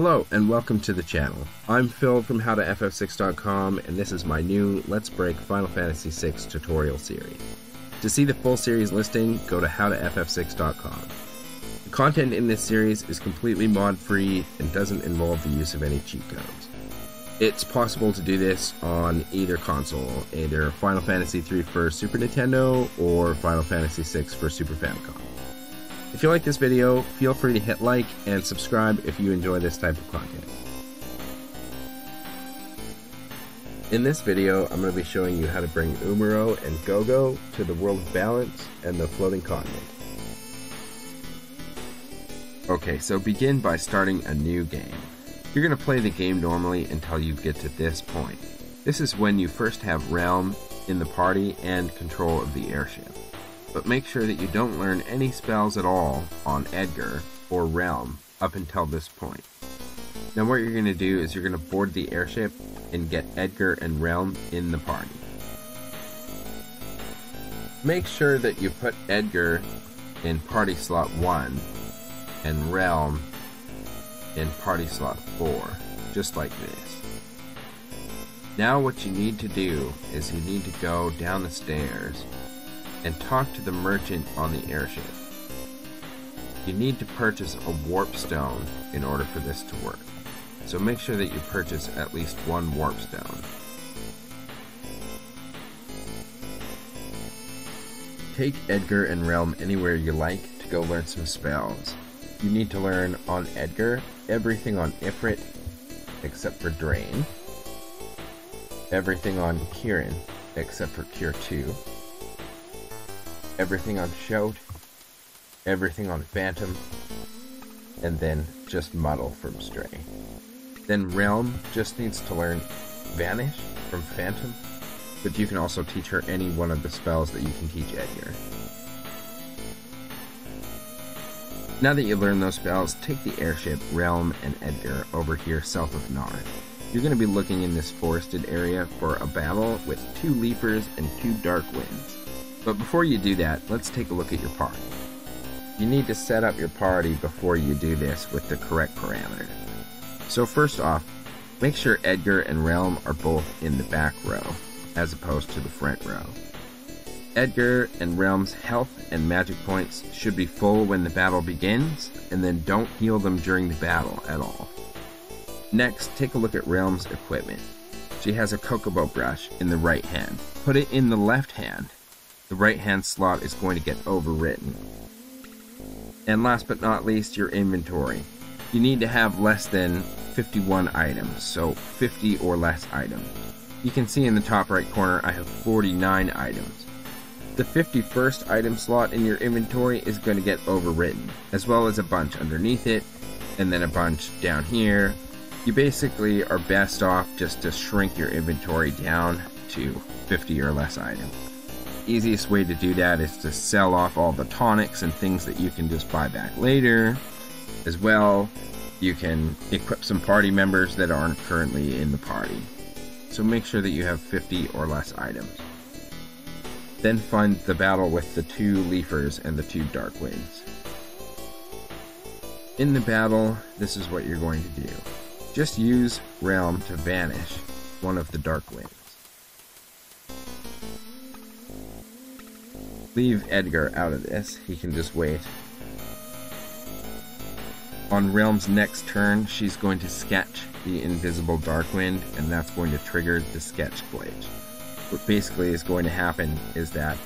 Hello and welcome to the channel. I'm Phil from howtoff6.com and this is my new Let's Break Final Fantasy VI tutorial series. To see the full series listing, go to howtoff6.com. The content in this series is completely mod free and doesn't involve the use of any cheat codes. It's possible to do this on either console, either Final Fantasy III for Super Nintendo or Final Fantasy VI for Super Famicom. If you like this video, feel free to hit like and subscribe if you enjoy this type of content. In this video, I'm going to be showing you how to bring Umaro and Gogo to the world of balance and the floating continent. Okay, so begin by starting a new game. You're going to play the game normally until you get to this point. This is when you first have Relm in the party and control of the airship. But make sure that you don't learn any spells at all on Edgar or Relm up until this point. Now what you're going to do is you're going to board the airship and get Edgar and Relm in the party. Make sure that you put Edgar in party slot 1 and Relm in party slot 4, just like this. Now what you need to do is you need to go down the stairs and talk to the merchant on the airship. You need to purchase a warp stone in order for this to work, so make sure that you purchase at least one warp stone. Take Edgar and Relm anywhere you like to go learn some spells. You need to learn on Edgar everything on Ifrit except for Drain, everything on Kirin except for Cure 2, everything on Shout, everything on Phantom, and then just Muddle from Stray. Then Relm just needs to learn Vanish from Phantom, but you can also teach her any one of the spells that you can teach Edgar. Now that you learn those spells, take the airship, Relm, and Edgar over here south of Nard. You're going to be looking in this forested area for a battle with two Leapers and two Dark Winds. But before you do that, let's take a look at your party. You need to set up your party before you do this with the correct parameters. So first off, make sure Edgar and Relm are both in the back row, as opposed to the front row. Edgar and Relm's health and magic points should be full when the battle begins, and then don't heal them during the battle at all. Next, take a look at Relm's equipment. She has a Chocobo brush in the right hand. Put it in the left hand. The right hand slot is going to get overwritten. And last but not least, your inventory. You need to have less than 51 items, so 50 or less items. You can see in the top right corner I have 49 items. The 51st item slot in your inventory is going to get overwritten, as well as a bunch underneath it, and then a bunch down here. You basically are best off just to shrink your inventory down to 50 or less items. Easiest way to do that is to sell off all the tonics and things that you can just buy back later. As well, you can equip some party members that aren't currently in the party. So make sure that you have 50 or less items. Then find the battle with the two Leapers and the two Dark Winds. In the battle, this is what you're going to do. Just use Relm to vanish one of the Dark Leave Edgar out of this, he can just wait. On Relm's next turn, she's going to sketch the invisible Darkwind, and that's going to trigger the sketch glitch what basically is going to happen is that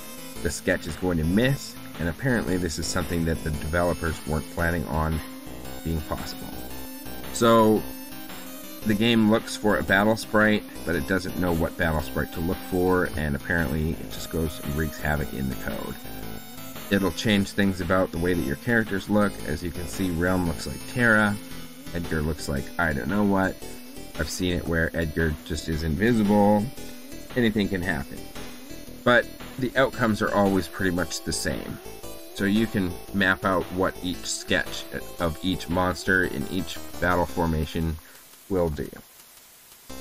the sketch is going to miss, and apparently this is something that the developers weren't planning on being possible. So the game looks for a battle sprite, but it doesn't know what battle sprite to look for, and apparently it just goes and wreaks havoc in the code. It'll change things about the way that your characters look. As you can see, Relm looks like Terra, Edgar looks like I don't know what. I've seen it where Edgar just is invisible, anything can happen. But the outcomes are always pretty much the same. So you can map out what each sketch of each monster in each battle formation will do.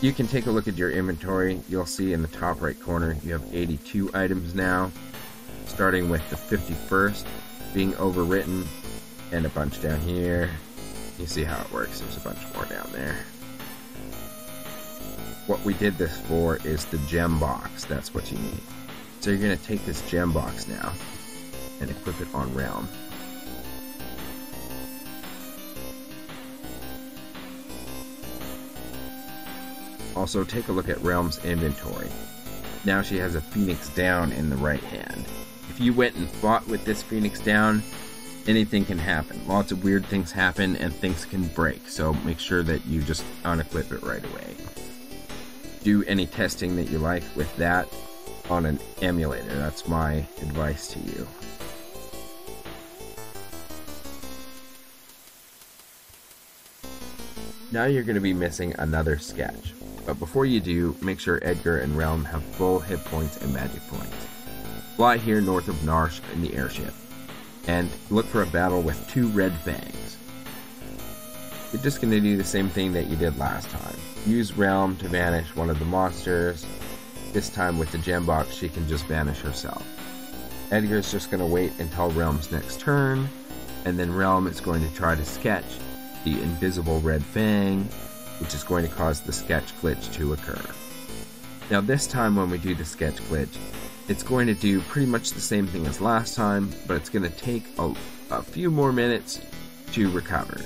You can take a look at your inventory. You'll see in the top right corner you have 82 items now, starting with the 51st being overwritten, and a bunch down here, You see how it works. There's a bunch more down there. What we did this for is the gem box. That's what you need. So you're going to take this gem box now and equip it on Relm. Also, take a look at Relm's inventory. Now she has a Phoenix down in the right hand. If you went and fought with this Phoenix down, anything can happen. Lots of weird things happen and things can break, so make sure that you just unequip it right away. Do any testing that you like with that on an emulator. That's my advice to you. Now you're going to be missing another sketch. But before you do, make sure Edgar and Relm have full hit points and magic points. Fly here north of Narshe in the airship, and look for a battle with two red fangs. You're just going to do the same thing that you did last time. Use Relm to vanish one of the monsters. This time with the gem box, she can just vanish herself. Edgar's just going to wait until Relm's next turn, and then Relm is going to try to sketch the invisible red fang which is going to cause the sketch glitch to occur. Now this time when we do the sketch glitch, it's going to do pretty much the same thing as last time, but it's going to take a, a few more minutes to recover.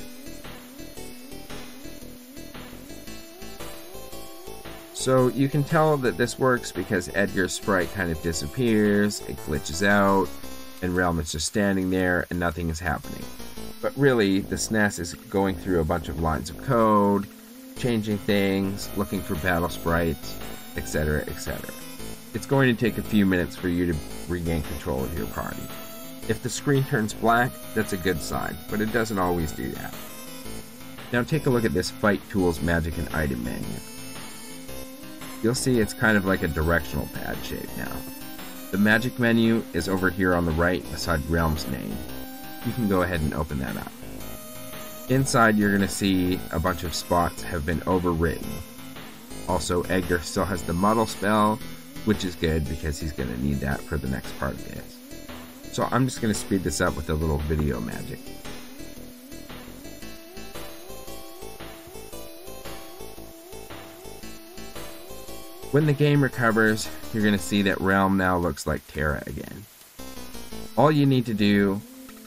So you can tell that this works because Edgar's sprite kind of disappears, it glitches out, and Relm is just standing there and nothing is happening. But really, the SNES is going through a bunch of lines of code, changing things, looking for battle sprites, etc., etc. It's going to take a few minutes for you to regain control of your party. If the screen turns black, that's a good sign, but it doesn't always do that. Now take a look at this Fight Tools Magic and Item menu. You'll see it's kind of like a directional pad shape now. The Magic menu is over here on the right beside Relm's name. You can go ahead and open that up. Inside, you're going to see a bunch of spots have been overwritten. Also, Edgar still has the muddle spell, which is good because he's going to need that for the next part of this. So I'm just going to speed this up with a little video magic. When the game recovers, you're going to see that Relm now looks like Terra again. All you need to do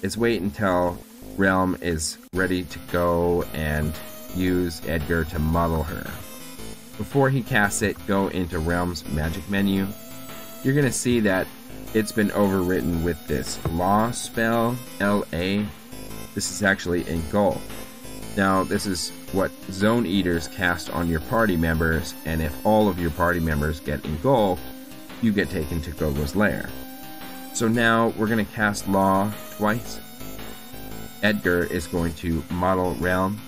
is wait until Relm is ready to go and use Edgar to muddle her. Before he casts it, go into Relm's magic menu. You're going to see that it's been overwritten with this Law spell, LA. This is actually Engulf. Now, this is what Zone Eaters cast on your party members, and if all of your party members get engulfed, you get taken to Gogo's lair. So now we're going to cast Law twice Edgar is going to muddle Relm,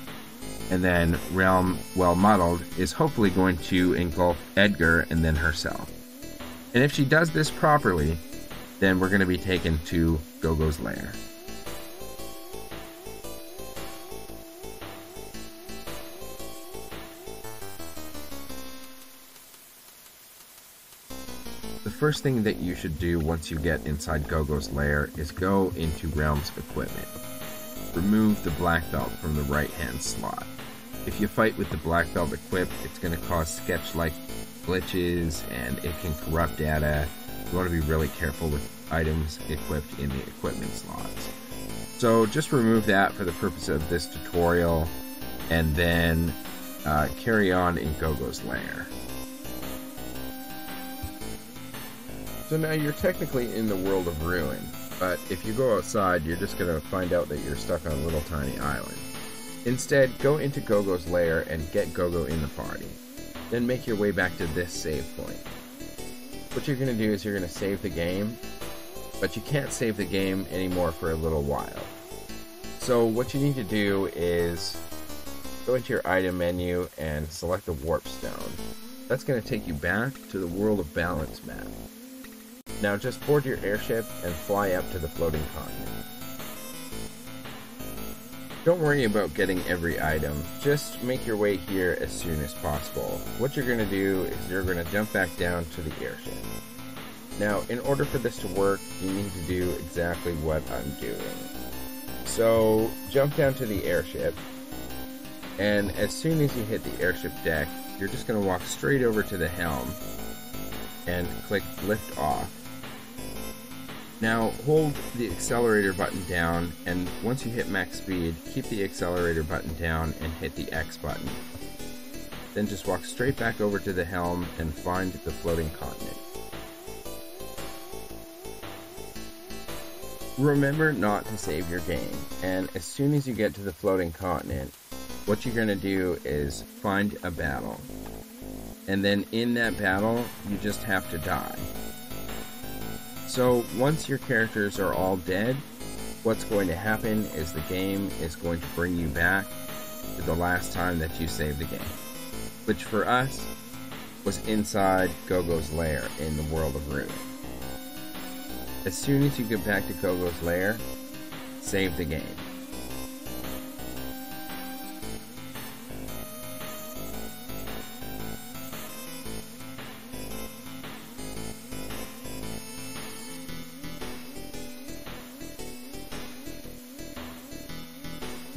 and then Relm, well muddled, is hopefully going to engulf Edgar and then herself. And if she does this properly, then we're going to be taken to Gogo's lair. The first thing that you should do once you get inside Gogo's lair is go into Relm's equipment remove the black belt from the right hand slot. If you fight with the black belt equipped, it's going to cause sketch-like glitches and it can corrupt data. You want to be really careful with items equipped in the equipment slots. So just remove that for the purpose of this tutorial and then uh, carry on in Gogo's lair. So now you're technically in the world of Ruin, but if you go outside, you're just going to find out that you're stuck on a little tiny island. Instead, go into Gogo's lair and get Gogo in the party. Then make your way back to this save point. What you're going to do is you're going to save the game, but you can't save the game anymore for a little while. So what you need to do is go into your item menu and select the warp stone. That's going to take you back to the World of Balance map. Now just board your airship and fly up to the floating continent. Don't worry about getting every item, just make your way here as soon as possible. What you're going to do is you're going to jump back down to the airship. Now, in order for this to work, you need to do exactly what I'm doing. So, jump down to the airship, And as soon as you hit the airship deck, you're just going to walk straight over to the helm and click lift off. Now hold the accelerator button down and once you hit max speed, keep the accelerator button down and hit the X button. Then just walk straight back over to the helm and find the floating continent. Remember not to save your game, and as soon as you get to the floating continent, what you're going to do is find a battle. And then in that battle, you just have to die. So once your characters are all dead, what's going to happen is the game is going to bring you back to the last time that you saved the game. Which for us was inside Gogo's lair in the world of Ruin. As soon as you get back to Gogo's lair, save the game.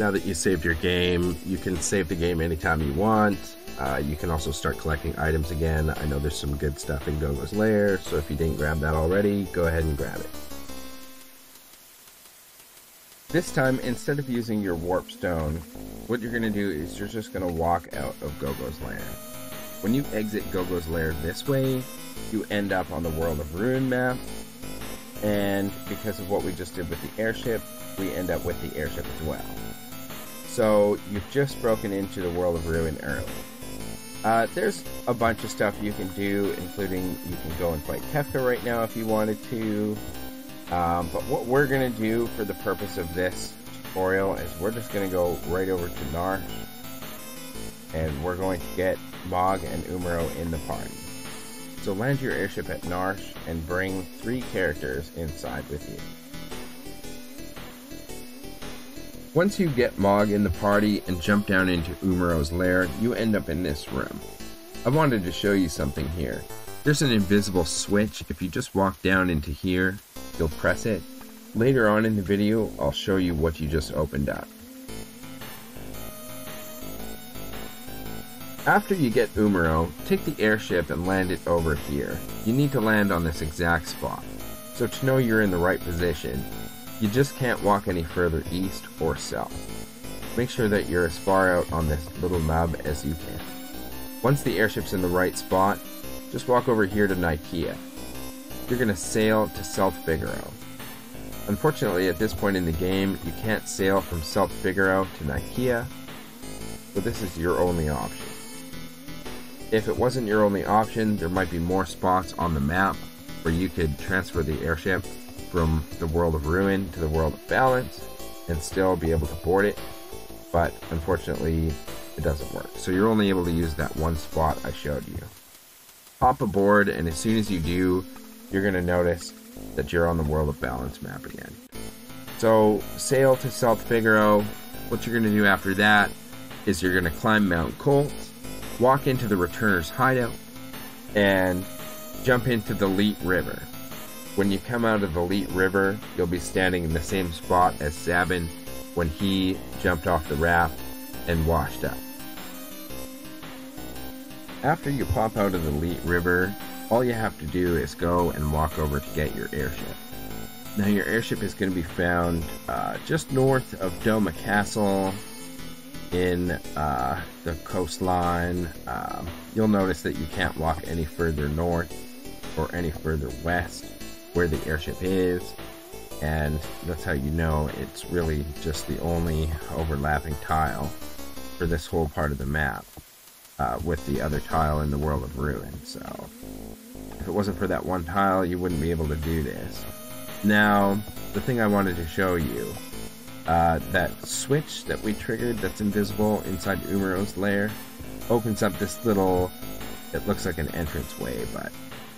Now that you saved your game, you can save the game anytime you want. Uh, you can also start collecting items again. I know there's some good stuff in Gogo's Lair, so if you didn't grab that already, go ahead and grab it. This time, instead of using your warp stone, what you're going to do is you're just going to walk out of Gogo's Lair. When you exit Gogo's Lair this way, you end up on the World of Ruin map, and because of what we just did with the airship, we end up with the airship as well. So you've just broken into the World of Ruin early. Uh, there's a bunch of stuff you can do, including you can go and fight Kefka right now if you wanted to. Um, but what we're going to do for the purpose of this tutorial is we're just going to go right over to Narshe. And we're going to get Mog and Umaro in the party. So land your airship at Narshe and bring three characters inside with you. Once you get Mog in the party and jump down into Umaro's lair, you end up in this room. I wanted to show you something here. There's an invisible switch. If you just walk down into here, you'll press it. Later on in the video, I'll show you what you just opened up. After you get Umaro, take the airship and land it over here. You need to land on this exact spot. So to know you're in the right position, you just can't walk any further east or south. Make sure that you're as far out on this little nub as you can. Once the airship's in the right spot, just walk over here to Nikeah. You're going to sail to South Figaro. Unfortunately, at this point in the game, you can't sail from South Figaro to Nikeah, so this is your only option. If it wasn't your only option, there might be more spots on the map where you could transfer the airship from the world of ruin to the world of balance and still be able to board it, but unfortunately it doesn't work. So you're only able to use that one spot I showed you. Hop aboard and as soon as you do, you're going to notice that you're on the world of balance map again. So sail to South Figaro. What you're going to do after that is you're going to climb Mount Colt, walk into the Returner's hideout, and jump into the Lete River. When you come out of the Lete River, you'll be standing in the same spot as Sabin when he jumped off the raft and washed up. After you pop out of the Lete River, all you have to do is go and walk over to get your airship. Now, your airship is going to be found uh, just north of Doma Castle in uh, the coastline. Um, you'll notice that you can't walk any further north or any further west where the airship is, and that's how you know it's really just the only overlapping tile for this whole part of the map, uh, with the other tile in the World of Ruin. So, if it wasn't for that one tile, you wouldn't be able to do this. Now, the thing I wanted to show you, uh, that switch that we triggered that's invisible inside Umaro's lair, opens up this little, it looks like an entrance way, but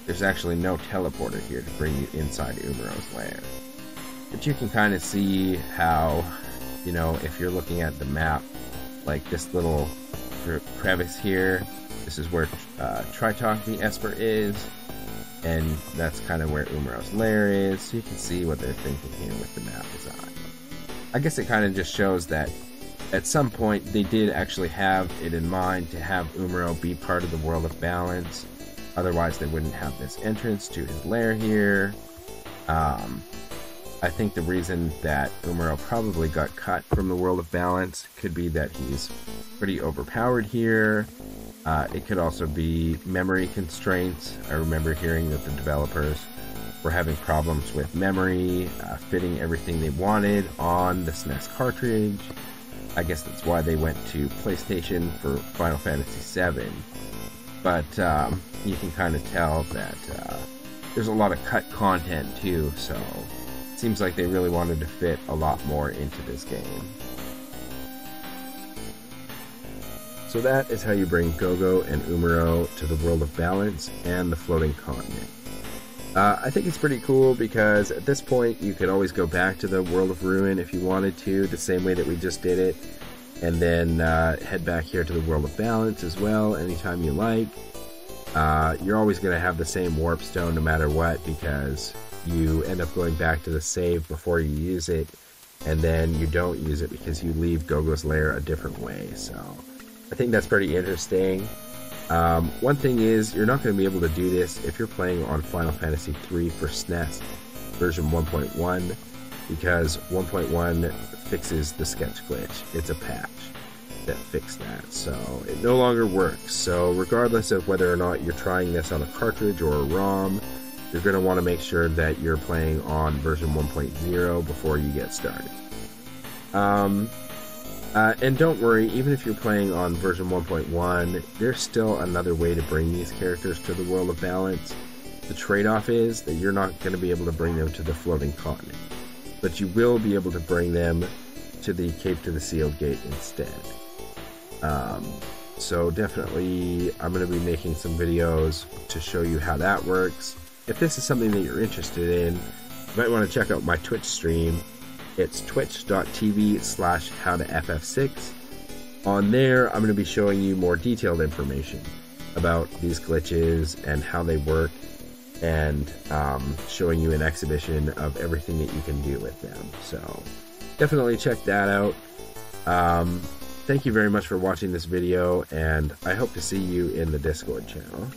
there's actually no teleporter here to bring you inside Umaro's lair. But you can kind of see how, you know, if you're looking at the map, like this little crevice here, this is where uh, Tritoch the Esper is, and that's kind of where Umaro's lair is, so you can see what they're thinking here with the map design. I guess it kind of just shows that at some point they did actually have it in mind to have Umaro be part of the world of balance. Otherwise, they wouldn't have this entrance to his lair here. Um, I think the reason that Umaro probably got cut from the world of balance could be that he's pretty overpowered here. Uh, it could also be memory constraints. I remember hearing that the developers were having problems with memory, uh, fitting everything they wanted on the SNES cartridge. I guess that's why they went to PlayStation for Final Fantasy VII. But um, you can kind of tell that uh, there's a lot of cut content too, so it seems like they really wanted to fit a lot more into this game. So that is how you bring Gogo and Umaro to the world of balance and the floating continent. Uh, I think it's pretty cool because at this point you could always go back to the world of ruin if you wanted to, the same way that we just did it, and then uh, head back here to the world of balance as well anytime you like. Uh, you're always going to have the same warp stone no matter what because you end up going back to the save before you use it, and then you don't use it because you leave Gogo's lair a different way. So I think that's pretty interesting. Um, one thing is, you're not going to be able to do this if you're playing on Final Fantasy III for SNES version 1.1 because 1.1 fixes the sketch glitch. It's a patch that fixed that, so it no longer works. So, regardless of whether or not you're trying this on a cartridge or a ROM, you're going to want to make sure that you're playing on version 1.0 before you get started. Um, uh, and don't worry, even if you're playing on version 1.1, there's still another way to bring these characters to the world of balance. The trade off is that you're not going to be able to bring them to the floating continent, but you will be able to bring them to the Cape to the Sealed Gate instead. Um, so, definitely, I'm going to be making some videos to show you how that works. If this is something that you're interested in, you might want to check out my Twitch stream it's twitch.tv slash how to FF6. On there, I'm going to be showing you more detailed information about these glitches and how they work, and um, showing you an exhibition of everything that you can do with them. So definitely check that out. Um, thank you very much for watching this video, and I hope to see you in the Discord channel.